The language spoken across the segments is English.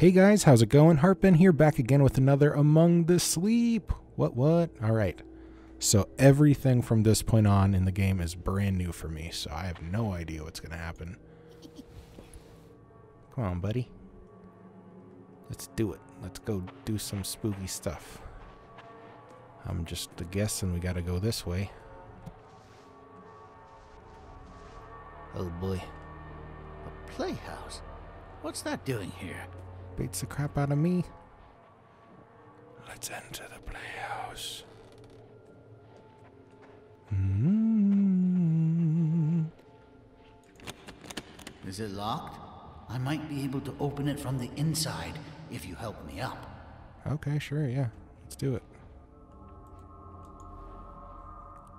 Hey guys, how's it going? Heartben here, back again with another Among the Sleep. What, what? All right. So everything from this point on in the game is brand new for me, so I have no idea what's going to happen. Come on, buddy. Let's do it. Let's go do some spooky stuff. I'm just guessing we gotta go this way. Oh boy. A playhouse? What's that doing here? Beats the crap out of me. Let's enter the playhouse. Mm. Is it locked? I might be able to open it from the inside if you help me up. Okay, sure, yeah. Let's do it.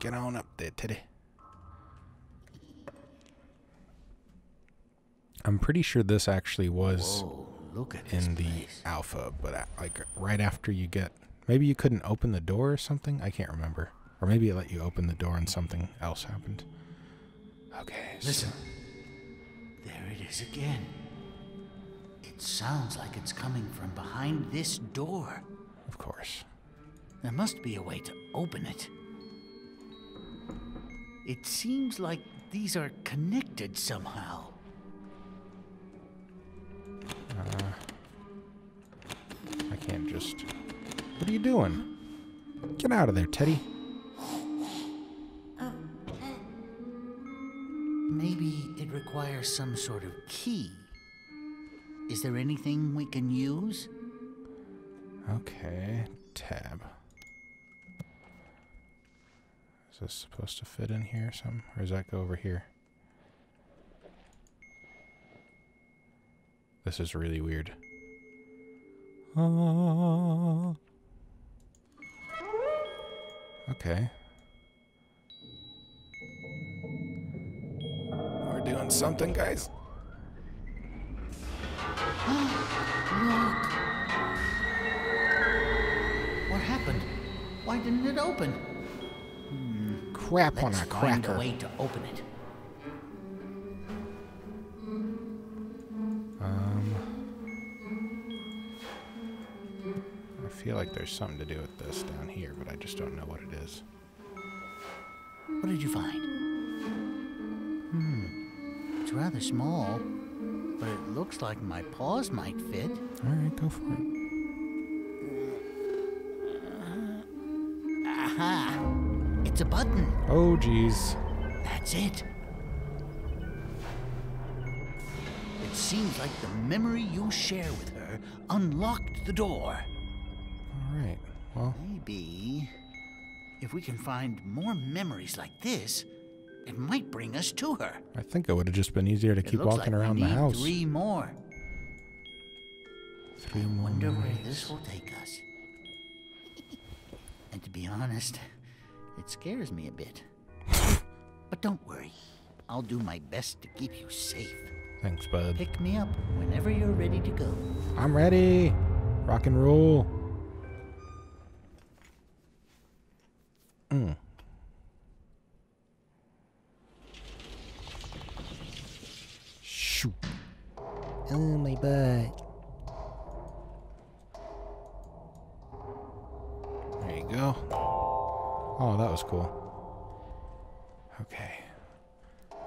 Get on up there, Teddy. I'm pretty sure this actually was Whoa, look at this in the place. alpha, but uh, like right after you get maybe you couldn't open the door or something. I can't remember, or maybe it let you open the door and something else happened. Okay, so- Listen. There it is again. It sounds like it's coming from behind this door. of course. There must be a way to open it. It seems like these are connected somehow. Just. What are you doing? Get out of there, Teddy. Uh, uh, maybe it requires some sort of key. Is there anything we can use? Okay, tab. Is this supposed to fit in here or something? Or does that go over here? This is really weird. Ah. Okay. We're doing something, guys. Look! What happened? Why didn't it open? Crap on Let's a find cracker. a way to open it. Feel like there's something to do with this down here, but I just don't know what it is. What did you find? Hmm. It's rather small, but it looks like my paws might fit. All right, go for it. Aha! It's a button. Oh, geez. That's it. It seems like the memory you share with her unlocked the door. Right. Well, Maybe if we can find more memories like this, it might bring us to her. I think it would have just been easier to It keep walking like we around the house. Three more. Three more Wonder where this will take us. and to be honest, it scares me a bit. but don't worry. I'll do my best to keep you safe. Thanks, bud. Pick me up whenever you're ready to go. I'm ready. Rock and roll.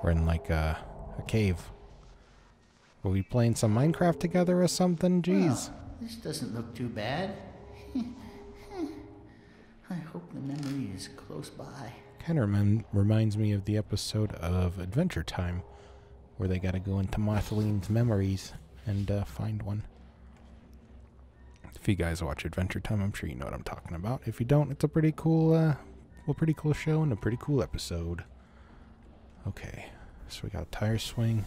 We're in like a, a cave. Were we playing some Minecraft together or something? Jeez. Well, this doesn't look too bad. I hope the memory is close by. Kind of rem- reminds me of the episode of Adventure Time where they got to go into Marceline's memories and uh, find one. If you guys watch Adventure Time, I'm sure you know what I'm talking about. If you don't, it's a pretty cool, uh, well, pretty cool show and a pretty cool episode. Okay, so we got a tire swing.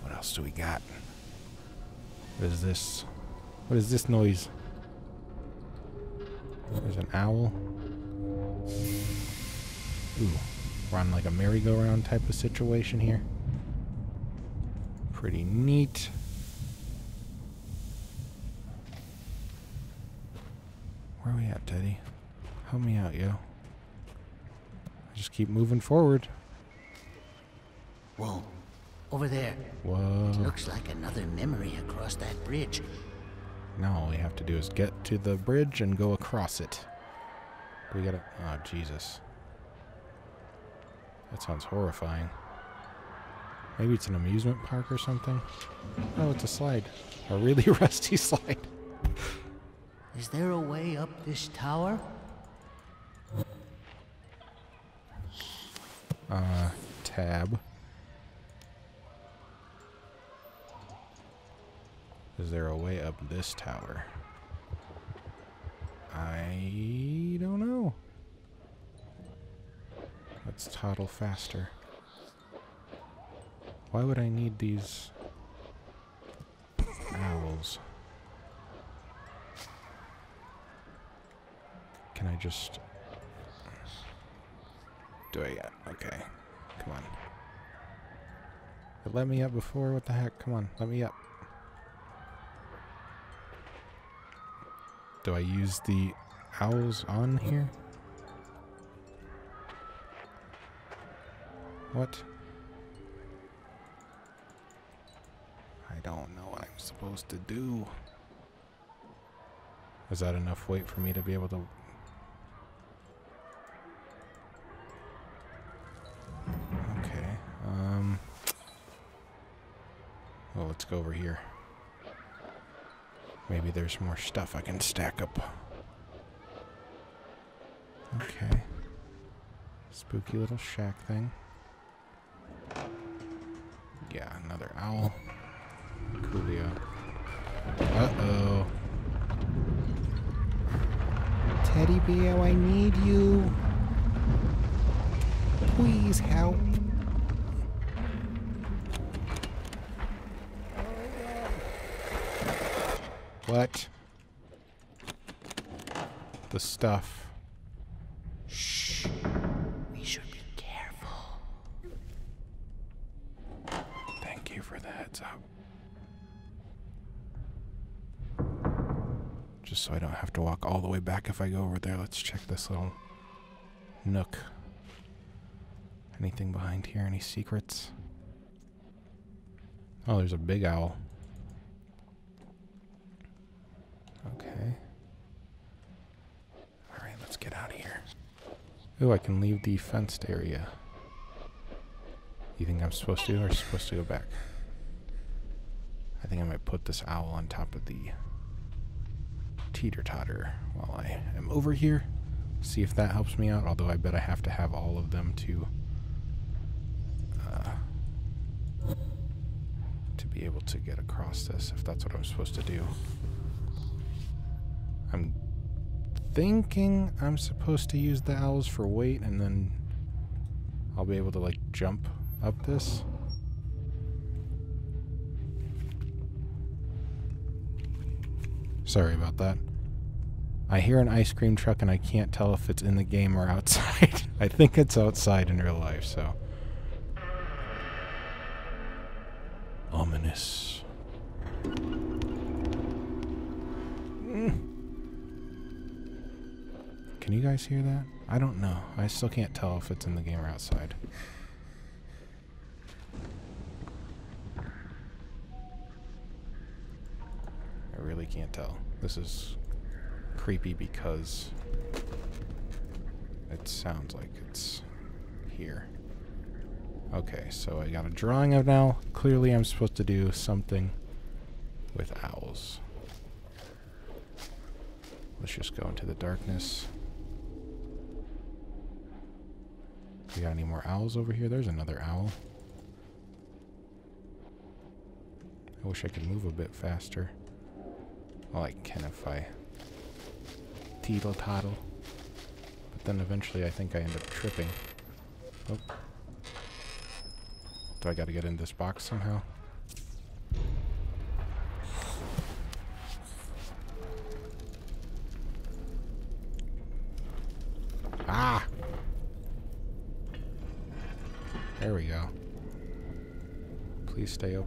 What else do we got? What is this? What is this noise? There's an owl. Ooh, we're on like a merry-go-round type of situation here. Pretty neat. Where are we at, Teddy? Help me out, yo. Just keep moving forward. Whoa. Over there. Whoa. Looks like another memory across that bridge. Now all we have to do is get to the bridge and go across it. We gotta. Oh, Jesus. That sounds horrifying. Maybe it's an amusement park or something? Oh, it's a slide. A really rusty slide. Is there a way up this tower? Uh, tab. Is there a way up this tower? I don't know. Let's toddle faster. Why would I need these owls? Can I just... Do I... Yet? Okay. Come on. It let me up before? What the heck? Come on, let me up. Do I use the owls on here? What? I don't know what I'm supposed to do. Is that enough weight for me to be able to... let's go over here. Maybe there's more stuff I can stack up. Okay. Spooky little shack thing. Yeah, another owl. Coolio. Uh-oh. Teddy bear, I need you. Please help. What? The stuff. Shh. We should be careful. Thank you for the heads up. Just so I don't have to walk all the way back if I go over there, let's check this little nook. Anything behind here? Any secrets? Oh, there's a big owl. Okay. Alright, let's get out of here. Ooh, I can leave the fenced area. You think I'm supposed to, or supposed to go back? I think I might put this owl on top of the teeter totter while I am over here. See if that helps me out. Although I bet I have to have all of them to uh, to be able to get across this. If that's what I'm supposed to do. I'm thinking I'm supposed to use the owls for weight, and then I'll be able to like jump up this. Sorry about that. I hear an ice cream truck and I can't tell if it's in the game or outside. I think it's outside in real life, so. Ominous. Mm. Can you guys hear that? I don't know. I still can't tell if it's in the game or outside. I really can't tell. This is creepy because it sounds like it's here. Okay, so I got a drawing of now. Clearly I'm supposed to do something with owls. Let's just go into the darkness. We got any more owls over here? There's another owl. I wish I could move a bit faster. Well, I can if I teetle toddle. But then eventually I think I end up tripping. Oh. Do I gotta get in this box somehow?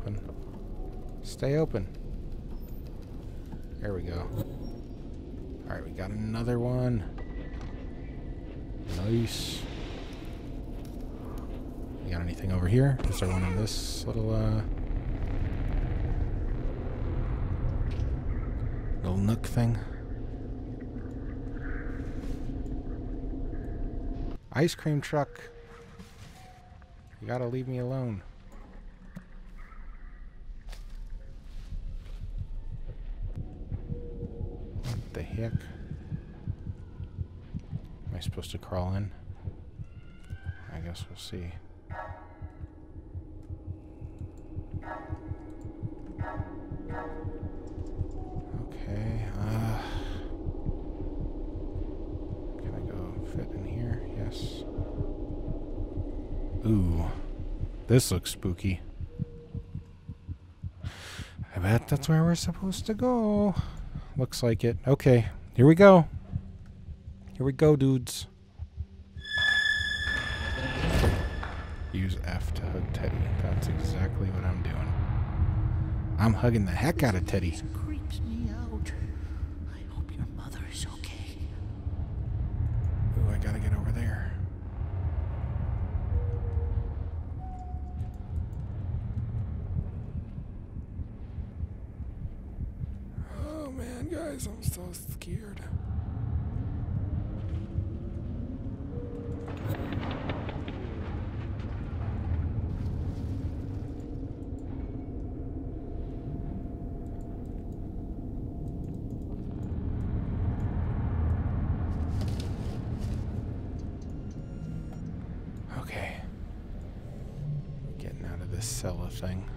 Open. Stay open. There we go. Alright, we got another one. Nice. You got anything over here? Is there one in this little, uh... Little nook thing? Ice cream truck. You gotta leave me alone. The heck? Am I supposed to crawl in? I guess we'll see. Okay, uh... Can I go fit in here? Yes. Ooh. This looks spooky. I bet that's where we're supposed to go. Looks like it. Okay, here we go. Here we go, dudes. Use F to hug Teddy. That's exactly what I'm doing. I'm hugging the heck out of Teddy. Creeps me out. I hope your mother is okay. Ooh, I gotta get over guys, I'm so scared. Okay. Getting out of this cellar thing.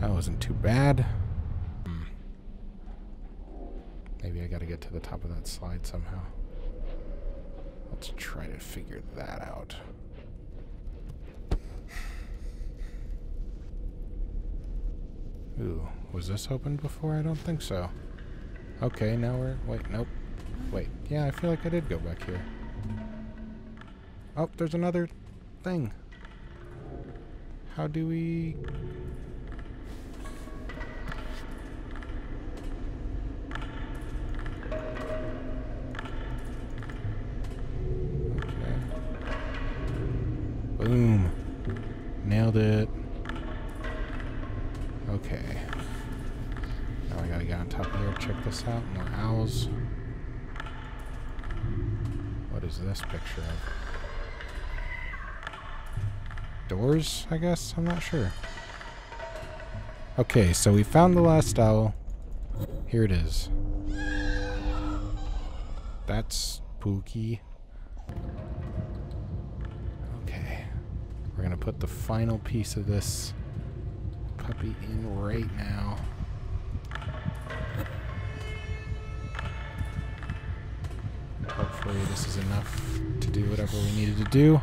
That wasn't too bad. Maybe I gotta get to the top of that slide somehow. Let's try to figure that out. Ooh, was this opened before? I don't think so. Okay, now we're... Wait, nope. Wait, yeah, I feel like I did go back here. Oh, there's another thing. How do we... this picture of? doors, I guess? I'm not sure. Okay, so we found the last owl. Here it is. That's spooky. Okay. We're gonna put the final piece of this puppy in right now. Hopefully this is enough to do whatever we needed to do.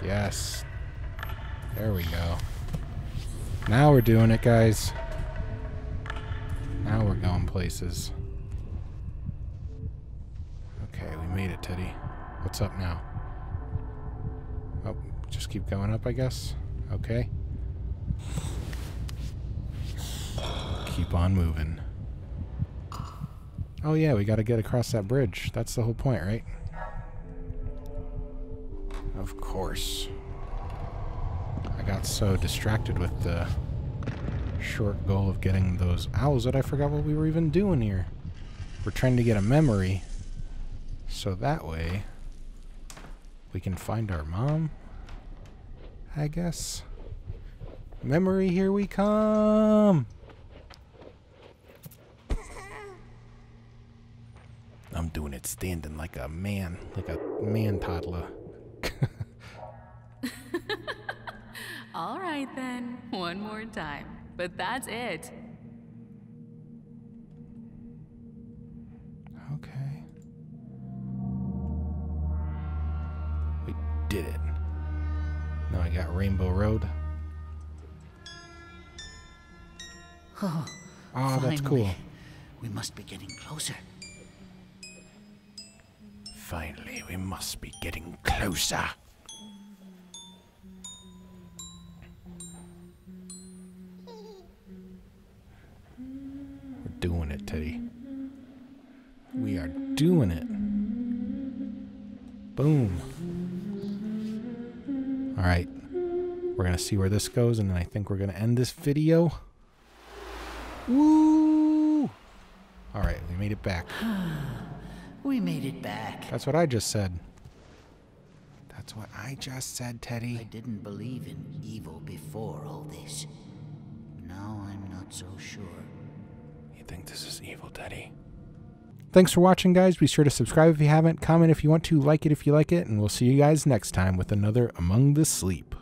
Yes. There we go. Now we're doing it, guys. Now we're going places. Okay, we made it, Teddy. What's up now? Oh, just keep going up, I guess. Okay. Keep on moving. Oh yeah, we gotta get across that bridge. That's the whole point, right? Of course. I got so distracted with the short goal of getting those owls that I forgot what we were even doing here. We're trying to get a memory so that way we can find our mom, I guess. Memory, here we come! I'm doing it standing like a man, like a man toddler. All right then, one more time. But that's it. Okay. We did it. Now I got Rainbow Road. Oh, Oh, that's cool. We must be getting closer. Finally, we must be getting closer. We're doing it, Teddy. We are doing it. Boom. All right. We're going to see where this goes, and then I think we're going to end this video. Woo! All right, we made it back. We made it back. That's what I just said. That's what I just said, Teddy. I didn't believe in evil before all this. Now I'm not so sure. You think this is evil, Teddy? Thanks for watching, guys. Be sure to subscribe if you haven't, comment if you want to, like it if you like it, and we'll see you guys next time with another Among the Sleep.